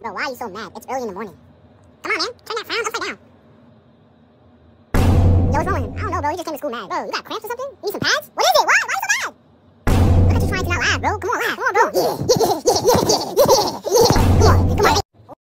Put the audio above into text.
Bro, why are you so mad? It's early in the morning. Come on, man. Turn that frown upside down. Yo, what's wrong with him? I don't know, bro. He just came to school mad. Bro, you got cramps or something? You need some pads? What is it? Why? Why are you so mad? Look at you trying to not laugh, bro. Come on, laugh. Come on, bro. Yeah.